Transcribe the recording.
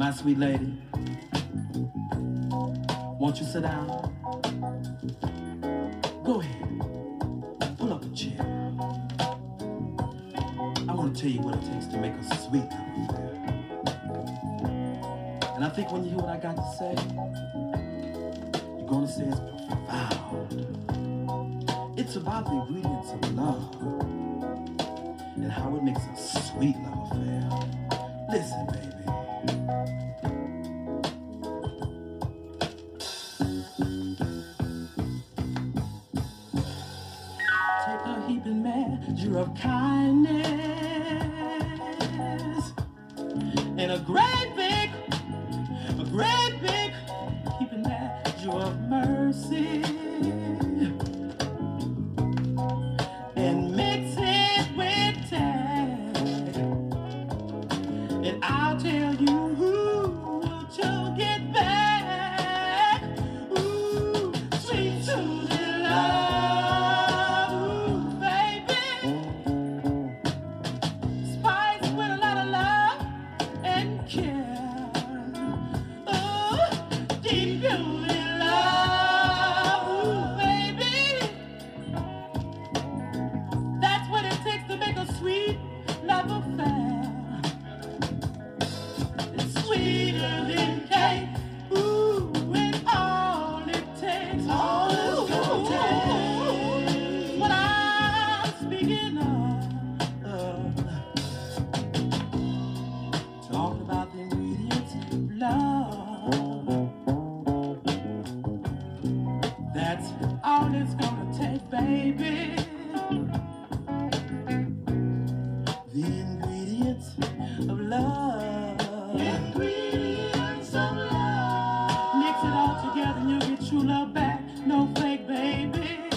My sweet lady, won't you sit down? Go ahead, pull up a chair. I want to tell you what it takes to make a sweet love affair. And I think when you hear what I got to say, you're gonna say it's profound. It's about the ingredients of love and how it makes a sweet love affair. Listen, baby. Measure of kindness. And a great The ingredients of love. Ingredients of love. Mix it all together and you'll get true love back. No fake, baby.